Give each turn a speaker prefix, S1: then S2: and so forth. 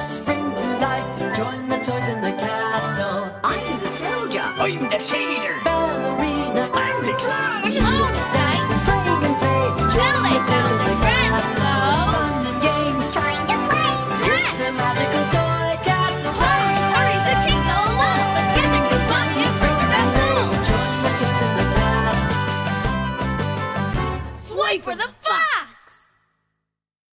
S1: Spring to life! Join the toys in the castle.
S2: I'm the soldier.
S3: I'm the sailor.
S1: Ballerina.
S3: I'm the clown.
S4: Lunatic.
S1: Playing and playing. Join the toys in the castle. Fun and games.
S2: Trying to play.
S1: It's a magical toy castle.
S4: Hurry, the king alone. Let's get the goosebumps and bring her back home.
S1: Join the toys in the castle.
S4: Swipe for the fun.